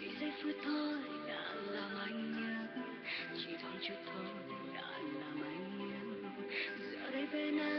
chỉ giây phút thôi, đã làm anh nhớ chỉ thoáng chút thôi, đã làm anh nhớ giờ đây bên em